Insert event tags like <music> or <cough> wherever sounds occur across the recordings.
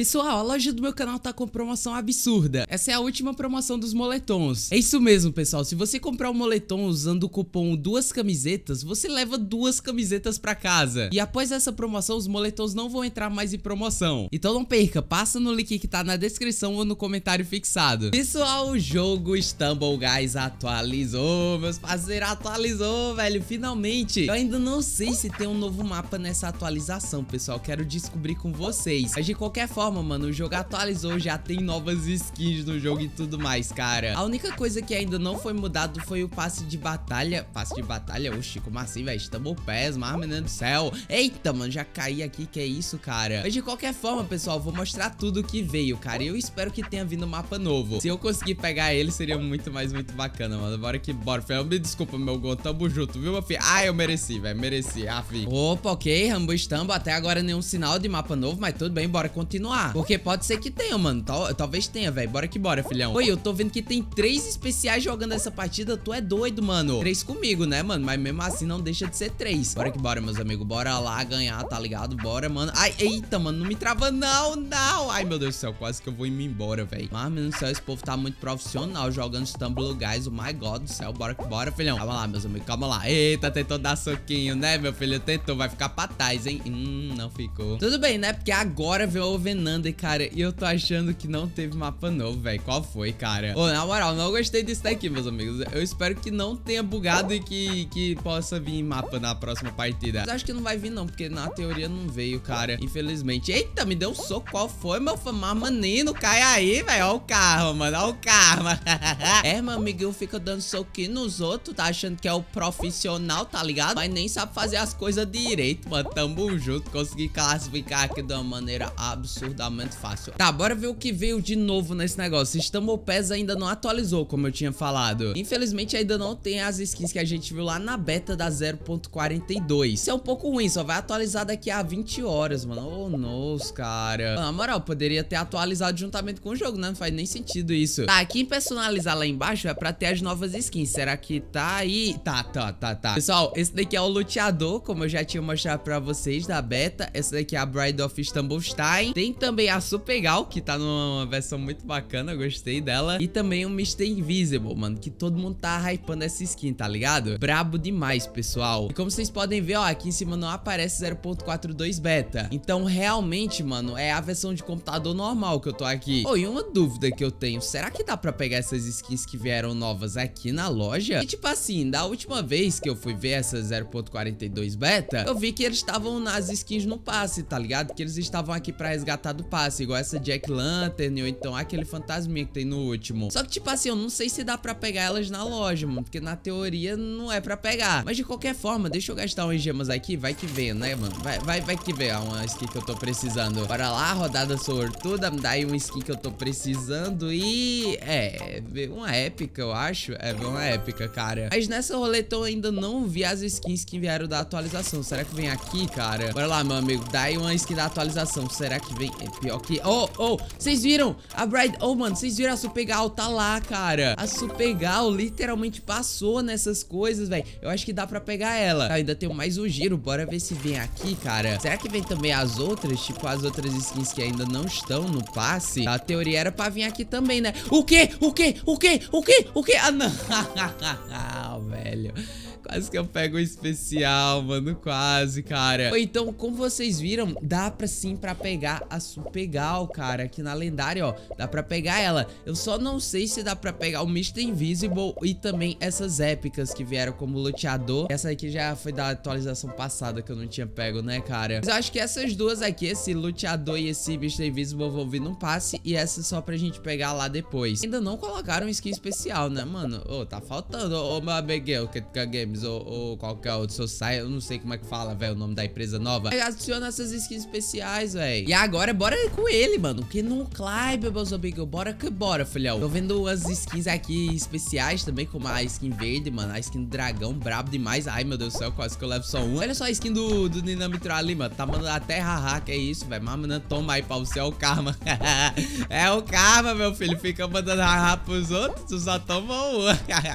Pessoal, a loja do meu canal tá com promoção absurda. Essa é a última promoção dos moletons. É isso mesmo, pessoal. Se você comprar um moletom usando o cupom duas camisetas, você leva duas camisetas pra casa. E após essa promoção, os moletons não vão entrar mais em promoção. Então não perca, passa no link que tá na descrição ou no comentário fixado. Pessoal, o jogo Stumble Guys atualizou, meus parceiros, atualizou, velho, finalmente. Eu ainda não sei se tem um novo mapa nessa atualização, pessoal. Quero descobrir com vocês. Mas de qualquer forma, forma, mano, o jogo atualizou, já tem novas skins no jogo e tudo mais, cara. A única coisa que ainda não foi mudado foi o passe de batalha. Passe de batalha? Oxi, como assim, velho? Estamos pés, mas do céu. Eita, mano, já caí aqui, que é isso, cara? Mas de qualquer forma, pessoal, vou mostrar tudo que veio, cara. E eu espero que tenha vindo mapa novo. Se eu conseguir pegar ele, seria muito mais, muito bacana, mano. Bora que bora, Fel. Me desculpa, meu gol. Tamo junto, viu, meu filho? Ah, eu mereci, velho. Mereci. Ah, filho. Opa, ok. Rambo Estambo. Até agora nenhum sinal de mapa novo, mas tudo bem, bora continuar continuar. Porque pode ser que tenha, mano. Tal, talvez tenha, velho. Bora que bora, filhão. Oi, eu tô vendo que tem três especiais jogando essa partida. Tu é doido, mano. Três comigo, né, mano? Mas mesmo assim não deixa de ser três. Bora que bora, meus amigos. Bora lá ganhar, tá ligado? Bora, mano. Ai, eita, mano. Não me trava, não, não. Ai, meu Deus do céu. Quase que eu vou ir me embora, velho. Mas, meu Deus do céu, esse povo tá muito profissional jogando Stumble Guys. Oh my God do céu. Bora que bora, filhão. Calma lá, meus amigos. Calma lá. Eita, tentou dar soquinho, né, meu filho? Tentou. Vai ficar pra trás, hein? Hum, não ficou. Tudo bem, né? Porque agora veio o Venander, cara. E eu tô achando que não teve mapa novo, velho. Qual foi, cara? Ô, na moral, não gostei disso daqui, meus amigos. Eu espero que não tenha bugado e que, que possa vir mapa na próxima partida. Mas acho que não vai vir, não, porque na teoria não veio, cara. Infelizmente. Eita, me deu um soco. Qual foi, meu famar menino? Cai aí, velho. Ó o carro, mano. Ó o carro. <laughs> é, meu amiguinho fica dando soquinho nos outros. Tá achando que é o profissional, tá ligado? Mas nem sabe fazer as coisas direito, mano. Tamo junto. Consegui classificar aqui de uma maneira absurdamente fácil. Tá, bora ver o que veio de novo nesse negócio. Stumble ainda não atualizou, como eu tinha falado. Infelizmente, ainda não tem as skins que a gente viu lá na beta da 0.42. Isso é um pouco ruim, só vai atualizar daqui a 20 horas, mano. Oh, nossa, cara. Na moral, poderia ter atualizado juntamente com o jogo, né? Não faz nem sentido isso. Tá, aqui em personalizar lá embaixo é pra ter as novas skins. Será que tá aí? Tá, tá, tá, tá. Pessoal, esse daqui é o luteador, como eu já tinha mostrado pra vocês da beta. Essa daqui é a Bride of Stumblestein. Tem também a Super Gal, que tá numa versão muito bacana, gostei dela. E também o Mr. Invisible, mano, que todo mundo tá hypando essa skin, tá ligado? Brabo demais, pessoal. E como vocês podem ver, ó, aqui em cima não aparece 0.42 beta. Então, realmente, mano, é a versão de computador normal que eu tô aqui. Oh, e uma dúvida que eu tenho, será que dá pra pegar essas skins que vieram novas aqui na loja? E tipo assim, da última vez que eu fui ver essa 0.42 beta, eu vi que eles estavam nas skins no passe, tá ligado? Que eles estavam aqui pra resgatar do passe, igual essa Jack Lantern ou então aquele fantasminha que tem no último. Só que, tipo assim, eu não sei se dá pra pegar elas na loja, mano, porque na teoria não é pra pegar. Mas de qualquer forma, deixa eu gastar umas gemas aqui, vai que vem, né, mano? Vai, vai, vai que vem uma skin que eu tô precisando. Bora lá, rodada sortuda, me dá aí uma skin que eu tô precisando e... É, uma épica, eu acho. É, uma épica, cara. Mas nessa roleta eu ainda não vi as skins que vieram da atualização. Será que vem aqui, cara? Bora lá, meu amigo, dá aí uma skin da atualização. Será que vem... É pior que... Oh, oh, vocês viram? A Bride... Oh, mano, vocês viram a Super Gal? Tá lá, cara. A Super Gal literalmente passou nessas coisas, velho. Eu acho que dá pra pegar ela. Ainda tem mais o giro. Bora ver se vem aqui, cara. Será que vem também as outras? Tipo, as outras skins que ainda não estão no passe? A teoria era pra vir aqui também, né? O quê? O quê? O quê? O quê? O quê? Ah, não. <laughs> velho. Quase que eu pego o especial, mano. Quase, cara. Então, como vocês viram, dá pra sim pra pegar a Super Gal, cara. Aqui na lendária, ó. Dá pra pegar ela. Eu só não sei se dá pra pegar o Mr. Invisible e também essas épicas que vieram como luteador. Essa aqui já foi da atualização passada que eu não tinha pego, né, cara? Mas eu acho que essas duas aqui, esse luteador e esse Mr. Invisible vão vir num passe. E essa só pra gente pegar lá depois. Ainda não colocaram skin especial, né, mano? Ô, oh, tá faltando. Ô, oh, meu amiguinho, que Games ou, ou qualquer outro Society, eu não sei como é que fala, velho, o nome da empresa nova. Adiciona essas skins especiais, velho. E agora, bora com ele, mano. Que no Clyde, meus amigos. Bora que bora, filhão. Tô vendo as skins aqui especiais também, como a skin verde, mano. A skin do dragão, brabo demais. Ai, meu Deus do céu, quase que eu levo só um. Olha só a skin do, do Dinamitra ali, mano. Tá mandando até haha, que é isso, velho. Mas, mano, toma aí pra você, é o karma. <laughs> é o karma, meu filho. Fica mandando haha pros outros, tu só toma um.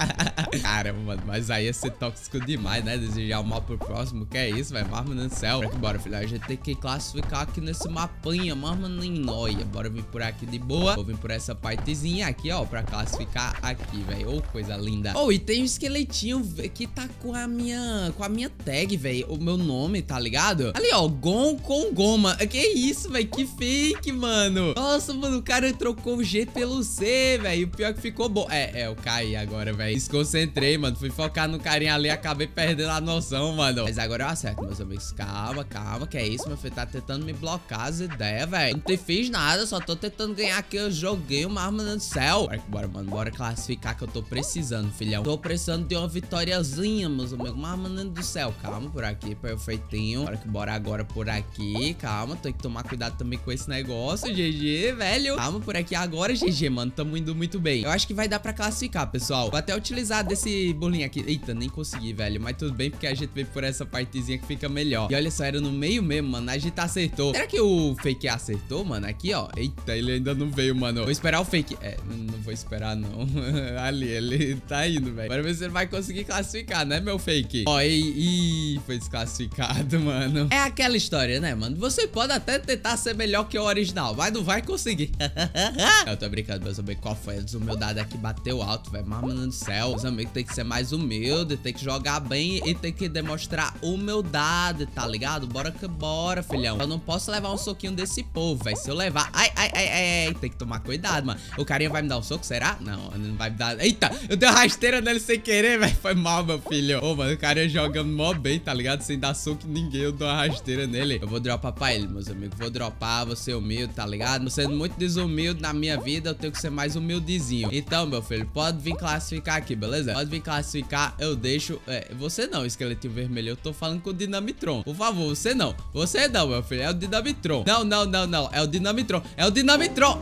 <laughs> Caramba, mano. Mas aí esse toque tóxico demais, né? Desejar o mal pro próximo. Que é isso, velho? Mas, mano do céu. Bora filho. A gente tem que classificar aqui nesse mapinha. Mas, mano, nem nóia. Bora vir por aqui de boa. Vou vir por essa partezinha aqui, ó. Pra classificar aqui, velho. Ô, oh, coisa linda. Oh, e tem um esqueletinho que tá com a minha... Com a minha tag, velho. O meu nome, tá ligado? Ali, ó. Gon com goma. Que isso, velho? Que fake, mano. Nossa, mano. O cara trocou o G pelo C, velho. O pior é que ficou bom. É, é. Eu caí agora, velho. Desconcentrei, mano. Fui focar no carinha ali. Acabei perdendo a noção, mano. Mas agora eu acerto, meus amigos. Calma, calma. Que é isso, meu filho? Tá tentando me blocar as ideias, velho. Não te fiz nada. Só tô tentando ganhar aqui. Eu joguei uma arma no céu. Bora, bora, mano. Bora classificar que eu tô precisando, filhão. Tô precisando de uma vitóriazinha, meus amigos. Uma arma do céu. Calma, por aqui. Perfeitinho. Bora que bora agora por aqui. Calma. Tem que tomar cuidado também com esse negócio, GG, velho. Calma por aqui agora, GG, mano. Tamo indo muito bem. Eu acho que vai dar pra classificar, pessoal. Vou até utilizar desse bolinho aqui. Eita, nem consegui, velho. Mas tudo bem, porque a gente veio por essa partezinha que fica melhor. E olha só, era no meio mesmo, mano. A gente acertou. Será que o fake acertou, mano? Aqui, ó. Eita, ele ainda não veio, mano. Vou esperar o fake. É, não vou esperar, não. <laughs> Ali, ele tá indo, velho. Bora ver se ele vai conseguir classificar, né, meu fake? Ó, e, foi desclassificado, <laughs> mano. É aquela história, né, mano? Você pode até tentar ser melhor que o original, mas não vai conseguir. <laughs> Eu tô brincando, meus amigos. Qual foi? A desumildade aqui bateu alto, velho. Mas, mano do céu, os amigos tem que ser mais humilde, tem que jogar bem e tem que demonstrar humildade, tá ligado? Bora que bora, filhão. Eu não posso levar um soquinho desse povo, velho. Se eu levar... Ai, ai, ai, ai, ai. Tem que tomar cuidado, mano. O carinha vai me dar um soco, será? Não, não vai me dar... Eita, eu dei uma rasteira nele sem querer, velho. Foi mal, meu filho. Ô, mano, o carinha jogando mó bem, tá ligado? Sem dar soco ninguém, eu dou uma rasteira nele. Eu vou dropar pra ele, meus amigos. Vou dropar, vou ser humilde, tá ligado? Sendo muito desumilde na minha vida, eu tenho que ser mais humildezinho. Então, meu filho, pode vir classificar aqui, beleza? Pode vir classificar, eu deixo... É, você não, esqueletinho vermelho. Eu tô falando com o Dinamitron. Por favor, você não. Você não, meu filho. É o Dinamitron. Não, não, não, não. É o Dinamitron. É o Dinamitron.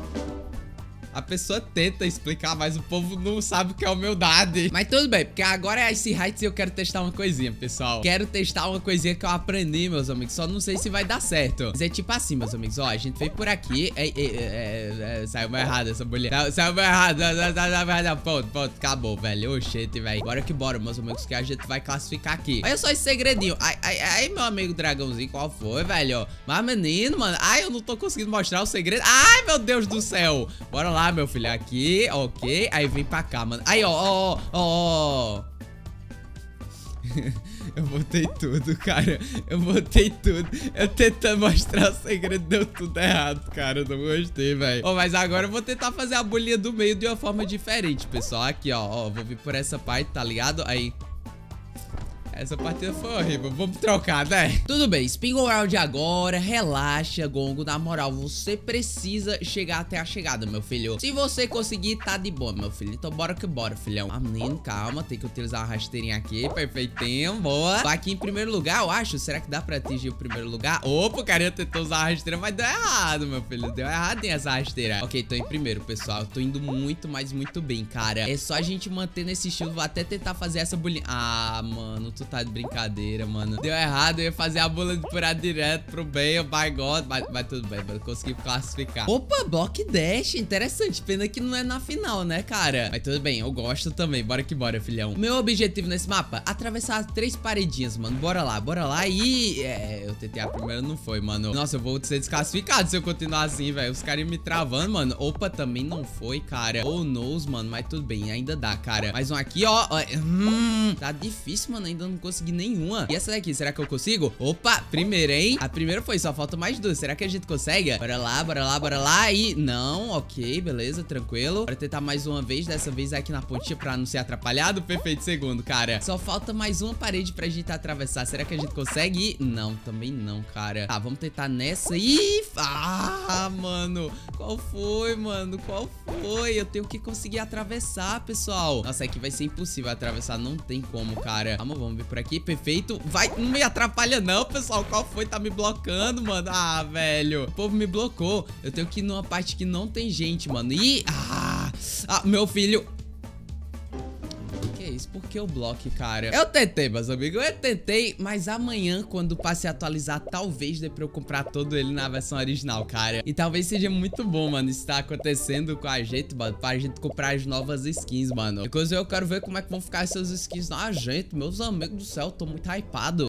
A pessoa tenta explicar, mas o povo não sabe o que é humildade. Mas tudo bem, porque agora é Ice Heights e eu quero testar uma coisinha, pessoal. Quero testar uma coisinha que eu aprendi, meus amigos. Só não sei se vai dar certo. Mas é tipo assim, meus amigos. Ó, a gente veio por aqui. É, é, é, é saiu mais errado essa mulher. Saiu, saiu mais errado. Ponto, ponto. Acabou, velho. Oxente, velho. Bora que bora, meus amigos, que a gente vai classificar aqui. Olha só esse segredinho. Ai, ai, ai, meu amigo dragãozinho, qual foi, velho? Mas, menino, mano. Ai, eu não tô conseguindo mostrar o segredo. Ai, meu Deus do céu. Bora lá, meu filho. Aqui, ok. Aí vem pra cá, mano. Aí, ó, ó, ó, ó. <laughs> Eu botei tudo, cara. Eu botei tudo. Eu tentando mostrar o segredo, deu tudo errado, cara. Eu não gostei, velho. Oh, mas agora eu vou tentar fazer a bolinha do meio de uma forma diferente, pessoal. Aqui, ó. ó vou vir por essa parte, tá ligado? Aí, essa partida foi horrível. Vamos trocar, né? Tudo bem, Spingle Round agora. Relaxa, Gongo. Na moral, você precisa chegar até a chegada, meu filho. Se você conseguir, tá de boa, meu filho. Então bora que bora, filhão. Ah, menino, calma. Tem que utilizar uma rasteirinha aqui. Perfeitinho. Boa. Tô aqui em primeiro lugar, eu acho. Será que dá pra atingir o primeiro lugar? Opa, o carinha tentou usar a rasteira, mas deu errado, meu filho. Deu errado essa rasteira. Ok, tô em primeiro, pessoal. Eu tô indo muito, mas muito bem, cara. É só a gente manter nesse estilo. Vou até tentar fazer essa bolinha. Ah, mano, tu tá de brincadeira, mano. Deu errado, eu ia fazer a bola de furar direto pro bem, oh my god. Mas, mas tudo bem, mano. Consegui classificar. Opa, Block Dash. Interessante. Pena que não é na final, né, cara? Mas tudo bem, eu gosto também. Bora que bora, filhão. Meu objetivo nesse mapa, atravessar as três paredinhas, mano. Bora lá, bora lá. E... É, eu tentei a primeira, não foi, mano. Nossa, eu vou ser desclassificado se eu continuar assim, velho. Os caras me travando, mano. Opa, também não foi, cara. Oh, knows, mano. Mas tudo bem, ainda dá, cara. Mais um aqui, ó. Hum, tá difícil, mano. Ainda não consegui nenhuma. E essa daqui, será que eu consigo? Opa, primeira, hein? A primeira foi, só falta mais duas. Será que a gente consegue? Bora lá, bora lá, bora lá. E não, ok, beleza, tranquilo. Bora tentar mais uma vez, dessa vez aqui na pontinha pra não ser atrapalhado. Perfeito, segundo, cara. Só falta mais uma parede pra gente atravessar. Será que a gente consegue? Não, também não, cara. Tá, vamos tentar nessa. Ih, ah, mano. Qual foi, mano? Qual foi? Eu tenho que conseguir atravessar, pessoal. Nossa, aqui vai ser impossível atravessar. Não tem como, cara. Vamos, vamos por aqui perfeito. Vai, não me atrapalha não, pessoal. Qual foi? Tá me blocando, mano. Ah, velho. O povo me blocou. Eu tenho que ir numa parte que não tem gente, mano. E... Ah, ah meu filho isso? Por que o bloco, cara? Eu tentei, meus amigos, eu tentei, mas amanhã, quando o passe atualizar, talvez dê pra eu comprar todo ele na versão original, cara. E talvez seja muito bom, mano, isso tá acontecendo com a gente, mano, pra gente comprar as novas skins, mano. Inclusive, eu quero ver como é que vão ficar essas skins na gente, meus amigos do céu, tô muito hypado.